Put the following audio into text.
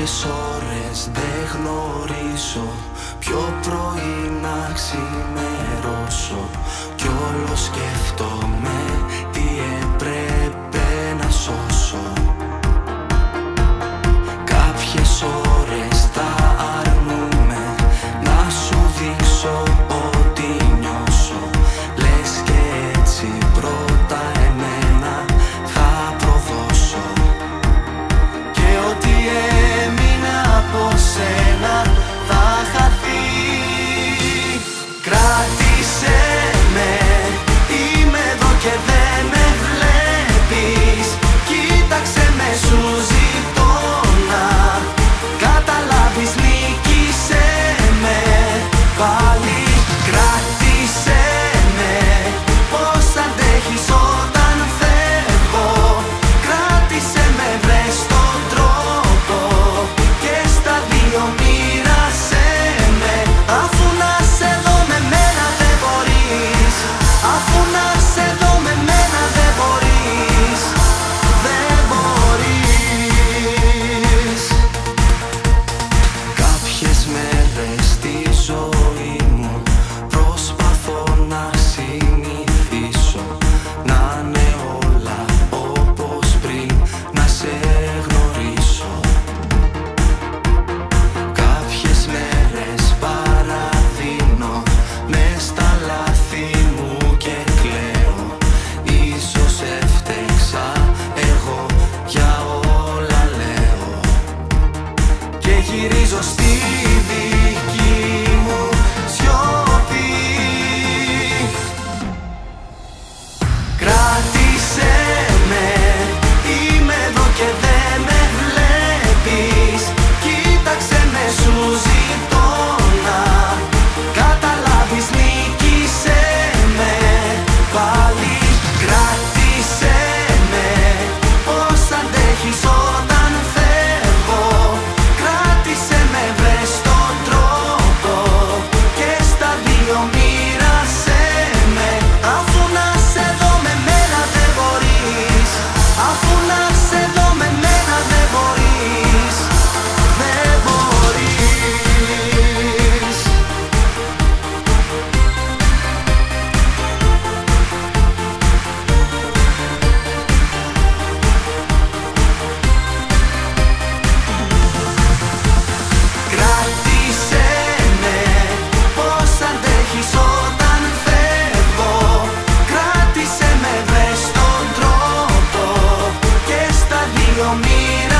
Κάποιες ώρες δεν γνωρίζω. Ποιο πρωί να ξημερώσω. Κι όλο σκέφτομαι τι έπρεπε love. γυρίζω στη will mean